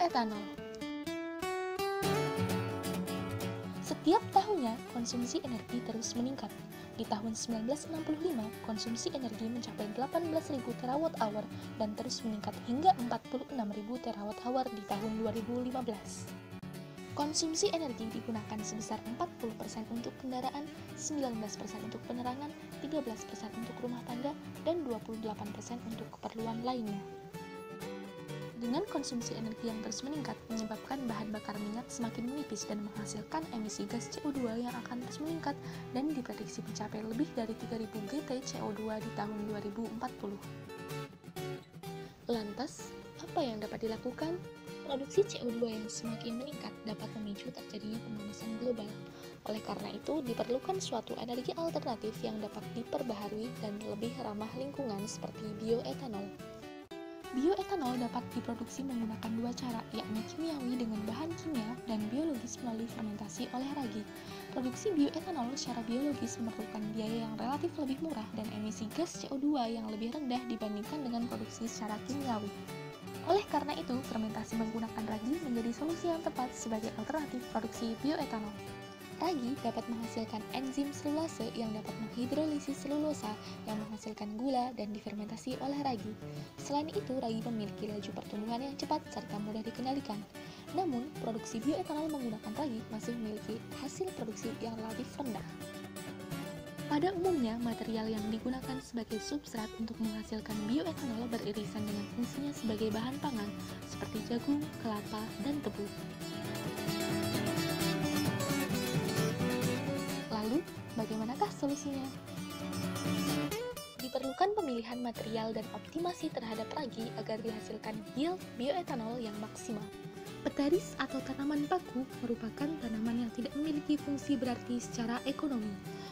bioetanol. Setiap tahunnya, konsumsi energi terus meningkat. Di tahun 1965, konsumsi energi mencapai 18.000 terawatt-hour dan terus meningkat hingga 46.000 terawatt-hour di tahun 2015. Konsumsi energi digunakan sebesar 40% untuk kendaraan, 19% untuk penerangan, 13% untuk rumah tangga, dan 28% untuk keperluan lainnya. Dengan konsumsi energi yang terus meningkat, menyebabkan bahan bakar minyak semakin menipis dan menghasilkan emisi gas CO2 yang akan terus meningkat dan diprediksi mencapai lebih dari 3000 GT CO2 di tahun 2040. Lantas, apa yang dapat dilakukan? Produksi CO2 yang semakin meningkat dapat memicu terjadinya pemanasan global. Oleh karena itu, diperlukan suatu energi alternatif yang dapat diperbaharui dan lebih ramah lingkungan seperti bioetanol. Bioetanol dapat diproduksi menggunakan dua cara, yakni kimiawi dengan bahan kimia dan biologis melalui fermentasi oleh ragi. Produksi bioetanol secara biologis memerlukan biaya yang relatif lebih murah dan emisi gas CO2 yang lebih rendah dibandingkan dengan produksi secara kimiawi. Oleh karena itu, fermentasi menggunakan ragi menjadi solusi yang tepat sebagai alternatif produksi bioetanol. Ragi dapat menghasilkan enzim selulase yang dapat menghidrolisis selulosa yang menghasilkan gula dan difermentasi oleh ragi. Selain itu, ragi memiliki laju pertumbuhan yang cepat serta mudah dikendalikan. Namun, produksi bioetanol menggunakan ragi masih memiliki hasil produksi yang relatif rendah. Pada umumnya, material yang digunakan sebagai substrat untuk menghasilkan bioetanol beririsan dengan fungsinya sebagai bahan pangan, seperti jagung, kelapa, dan tebu. Lalu, bagaimanakah solusinya? Diperlukan pemilihan material dan optimasi terhadap ragi agar dihasilkan yield bioetanol yang maksimal. Petaris atau tanaman paku merupakan tanaman yang tidak memiliki fungsi berarti secara ekonomi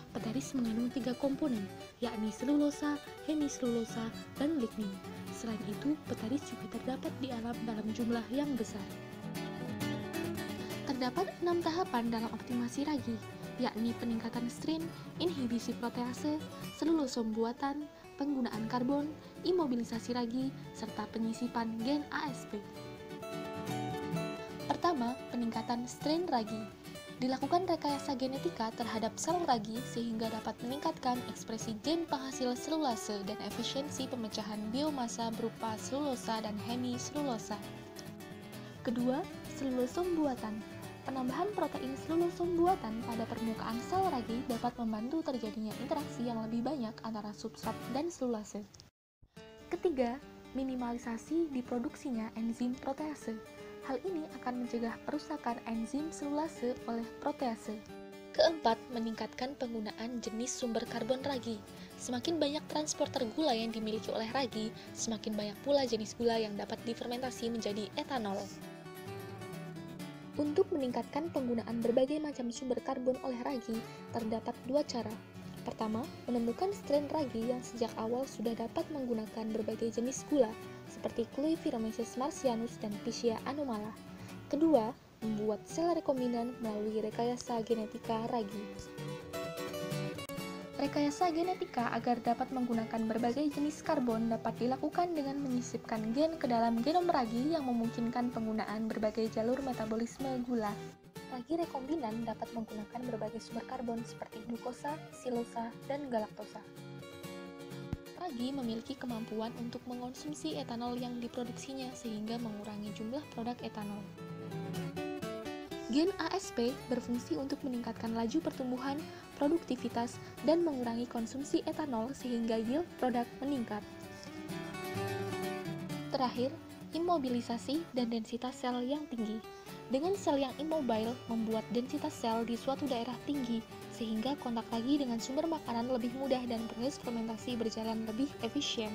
Petaris mengandung tiga komponen, yakni selulosa, hemiselulosa, dan lignin. Selain itu, petaris juga terdapat di alam dalam jumlah yang besar. Terdapat enam tahapan dalam optimasi ragi, yakni peningkatan strain, inhibisi protease, selulosom buatan, penggunaan karbon, imobilisasi ragi, serta penyisipan gen ASP. Pertama, peningkatan strain ragi. Dilakukan rekayasa genetika terhadap sel ragi sehingga dapat meningkatkan ekspresi gen penghasil selulase dan efisiensi pemecahan biomasa berupa selulosa dan hemiselulosa. Kedua, selulosom buatan. Penambahan protein selulosom buatan pada permukaan sel ragi dapat membantu terjadinya interaksi yang lebih banyak antara substrat dan selulase. Ketiga, minimalisasi diproduksinya enzim protease. Hal ini akan mencegah perusakan enzim selulase oleh protease. Keempat, meningkatkan penggunaan jenis sumber karbon ragi. Semakin banyak transporter gula yang dimiliki oleh ragi, semakin banyak pula jenis gula yang dapat difermentasi menjadi etanol. Untuk meningkatkan penggunaan berbagai macam sumber karbon oleh ragi, terdapat dua cara. Pertama, menemukan strain ragi yang sejak awal sudah dapat menggunakan berbagai jenis gula, seperti Chloephiromyces marcianus dan Pichia anomala. Kedua, membuat sel rekombinan melalui rekayasa genetika ragi. Rekayasa genetika agar dapat menggunakan berbagai jenis karbon dapat dilakukan dengan menyisipkan gen ke dalam genom ragi yang memungkinkan penggunaan berbagai jalur metabolisme gula. Ragi rekombinan dapat menggunakan berbagai sumber karbon seperti glukosa, silosa, dan galaktosa lagi memiliki kemampuan untuk mengonsumsi etanol yang diproduksinya sehingga mengurangi jumlah produk etanol. Gen ASP berfungsi untuk meningkatkan laju pertumbuhan, produktivitas, dan mengurangi konsumsi etanol sehingga yield produk meningkat. Terakhir, imobilisasi dan densitas sel yang tinggi. Dengan sel yang immobile membuat densitas sel di suatu daerah tinggi sehingga kontak lagi dengan sumber makanan lebih mudah dan proses fermentasi berjalan lebih efisien.